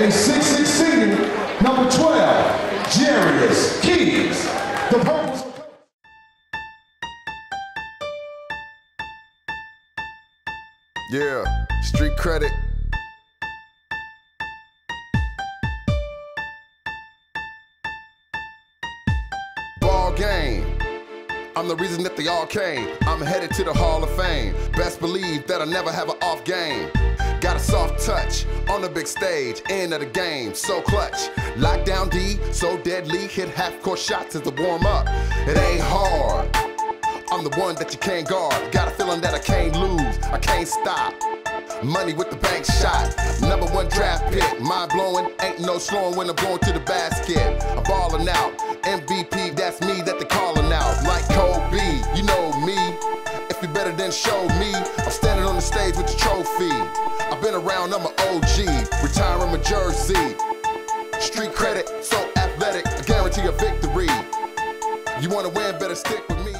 a 6'6 senior, number 12, Jarius Keys. The purples. Yeah, street credit. Ball game. I'm the reason that they all came. I'm headed to the Hall of Fame. Best believe that I'll never have an off game. Got a soft touch on the big stage, end of the game, so clutch. Lockdown D, so deadly, hit half court shots as the warm up. It ain't hard. I'm the one that you can't guard. Got a feeling that I can't lose, I can't stop. Money with the bank shot. Number one draft pick. Mind blowing, ain't no slowing when I'm going to the basket. I'm balling out. MVP, that's me that they calling Show me, I'm standing on the stage with the trophy. I've been around, I'm an OG. Retiring my jersey. Street credit, so athletic. I guarantee a victory. You wanna win, better stick with me.